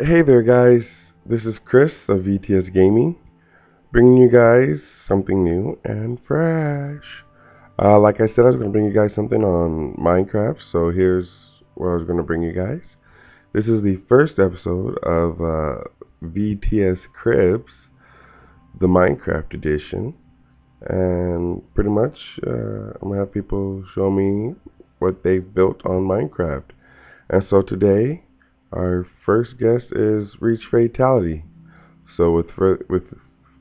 Hey there, guys. This is Chris of VTS Gaming, bringing you guys something new and fresh. Uh, like I said, I was going to bring you guys something on Minecraft, so here's what I was going to bring you guys. This is the first episode of uh, VTS Cribz, the Minecraft edition, and pretty much uh, I'm going to have people show me what they've built on Minecraft. And so today, our first guest is Reach Fatality. So with with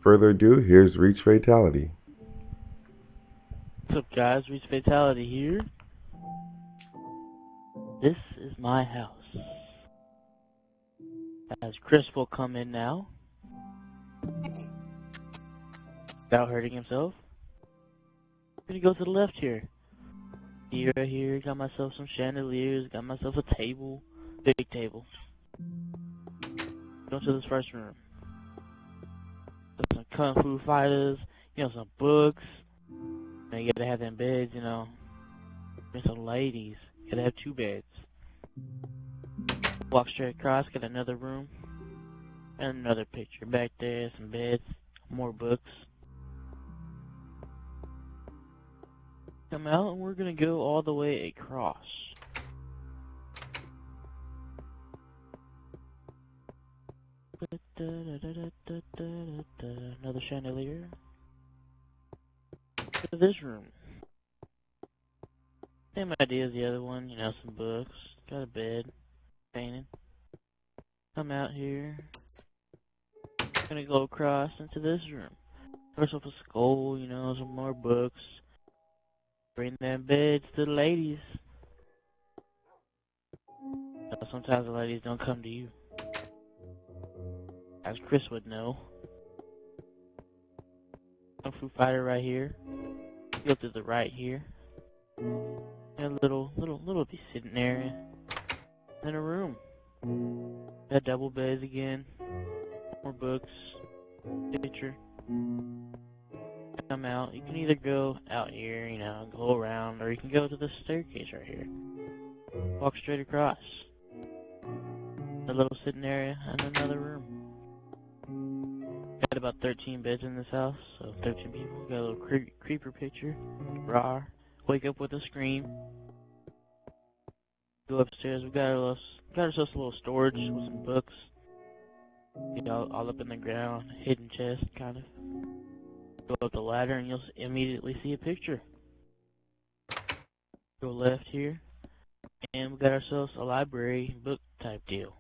further ado, here's Reach Fatality. What's up guys, Reach Fatality here. This is my house. As Chris will come in now. Without hurting himself. I'm gonna go to the left here. See right here, got myself some chandeliers, got myself a table. Big table. Go to this first room. Some kung fu fighters, you know, some books. Know, you gotta have them beds, you know. Some ladies. You gotta have two beds. Walk straight across, get another room. And another picture. Back there, some beds, more books. Come out and we're gonna go all the way across. Another chandelier. This room. Same idea as the other one, you know, some books, got a bed, painting. Come out here. Gonna go across into this room. First off a skull, you know, some more books. Bring them beds to the ladies. Sometimes the ladies don't come to you as Chris would know. Kung Fu Fighter right here. Go to the right here. And a little, little, little sitting area. And a room. Got double beds again. More books. Picture. Come out. You can either go out here, you know, go around, or you can go to the staircase right here. Walk straight across. A little sitting area and another room. About 13 beds in this house, so 13 people. Got a little cre creeper picture. Raw. Wake up with a scream. Go upstairs. We got little, got ourselves a little storage with some books. You know, all up in the ground, hidden chest, kind of. Go up the ladder and you'll immediately see a picture. Go left here, and we got ourselves a library book type deal.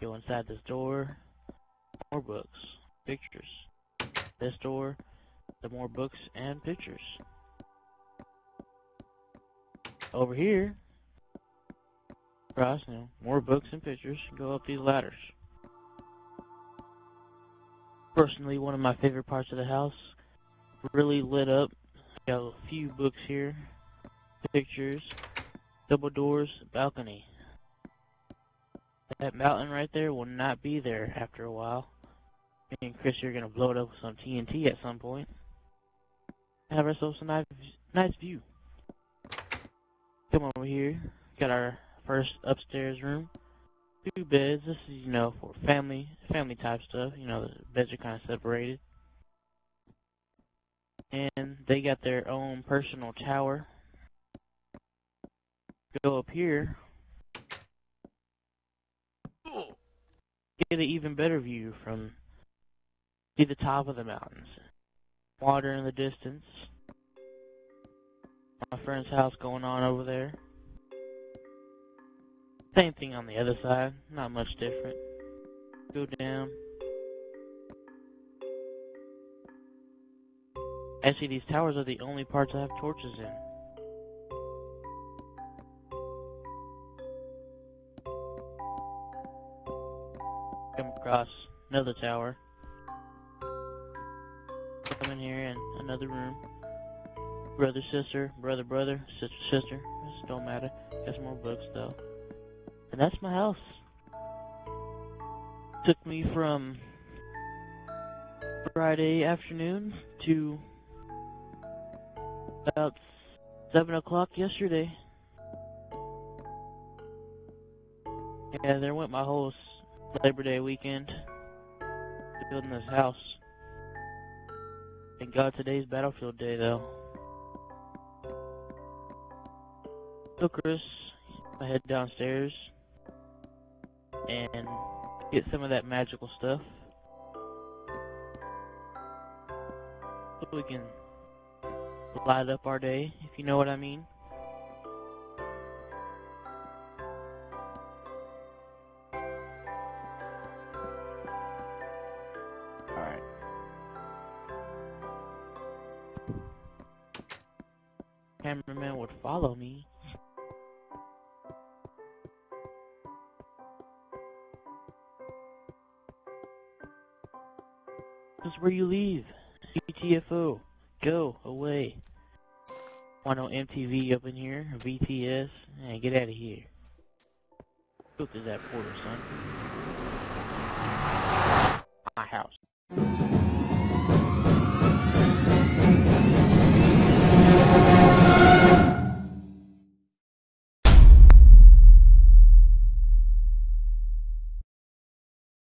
Go inside this door, more books, pictures. This door, the more books and pictures. Over here, across, now, more books and pictures. Go up these ladders. Personally, one of my favorite parts of the house, really lit up. Got a few books here, pictures, double doors, balcony. That mountain right there will not be there after a while. Me and Chris are gonna blow it up with some TNT at some point. Have ourselves a nice, nice view. Come over here. Got our first upstairs room. Two beds. This is, you know, for family, family type stuff. You know, the beds are kind of separated. And they got their own personal tower. Go up here. Get an even better view from See the top of the mountains. Water in the distance. My friend's house going on over there. Same thing on the other side. Not much different. Go down. Actually, these towers are the only parts I have torches in. Come across another tower come in here and another room. Brother, sister, brother, brother, sister, sister. This don't matter. Got some more books though. And that's my house. Took me from Friday afternoon to about 7 o'clock yesterday. Yeah, there went my whole Labor Day weekend. Building this house. Thank God today's Battlefield Day, though. So, Chris, I head downstairs and get some of that magical stuff. So we can light up our day, if you know what I mean. Cameraman would follow me. This is where you leave. GTFO. Go away. Want no MTV up in here? VTS? Hey, get out of here. Go through that portal, son. My house.